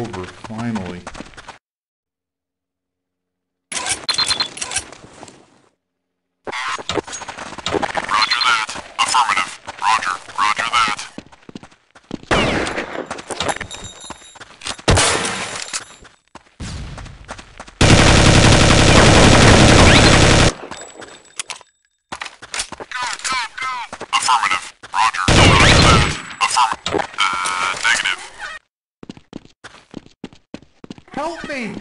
over finally. Help me!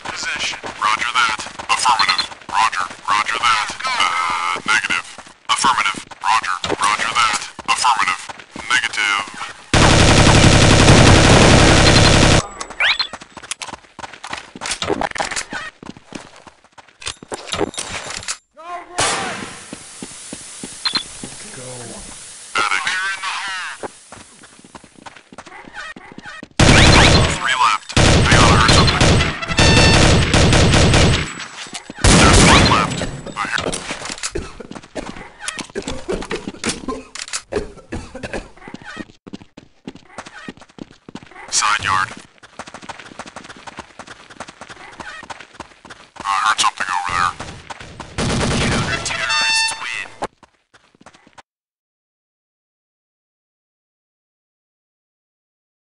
position. Roger that. Affirmative. side yard.